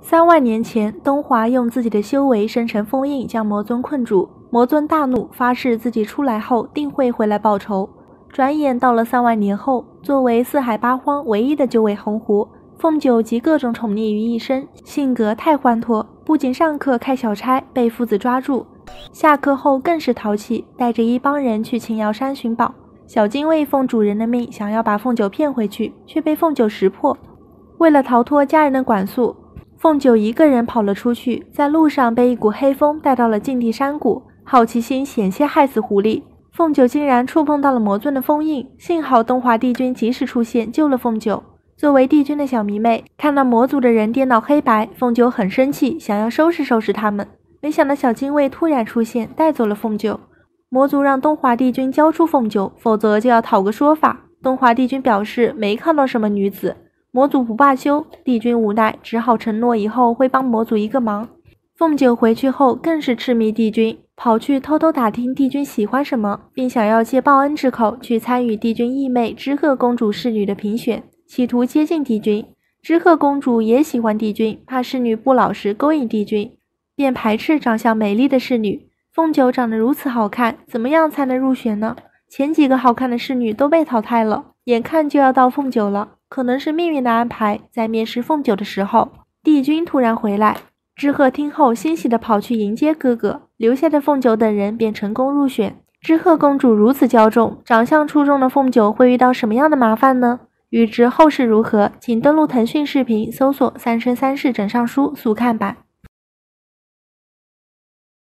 三万年前，东华用自己的修为生成封印，将魔尊困住。魔尊大怒，发誓自己出来后定会回来报仇。转眼到了三万年后，作为四海八荒唯一的九尾红狐，凤九集各种宠溺于一身，性格太欢脱。不仅上课开小差被父子抓住，下课后更是淘气，带着一帮人去青瑶山寻宝。小金卫奉主人的命，想要把凤九骗回去，却被凤九识破。为了逃脱家人的管束。凤九一个人跑了出去，在路上被一股黑风带到了禁地山谷。好奇心险些害死狐狸，凤九竟然触碰到了魔尊的封印。幸好东华帝君及时出现，救了凤九。作为帝君的小迷妹，看到魔族的人颠倒黑白，凤九很生气，想要收拾收拾他们。没想到小精卫突然出现，带走了凤九。魔族让东华帝君交出凤九，否则就要讨个说法。东华帝君表示没看到什么女子。魔族不罢休，帝君无奈，只好承诺以后会帮魔族一个忙。凤九回去后更是痴迷帝君，跑去偷偷打听帝君喜欢什么，并想要借报恩之口去参与帝君义妹知鹤公主侍女的评选，企图接近帝君。知鹤公主也喜欢帝君，怕侍女不老实勾引帝君，便排斥长相美丽的侍女。凤九长得如此好看，怎么样才能入选呢？前几个好看的侍女都被淘汰了，眼看就要到凤九了。可能是命运的安排，在面试凤九的时候，帝君突然回来。知鹤听后欣喜地跑去迎接哥哥，留下的凤九等人便成功入选。知鹤公主如此骄纵，长相出众的凤九会遇到什么样的麻烦呢？欲知后事如何，请登录腾讯视频搜索《三生三世枕上书》速看版。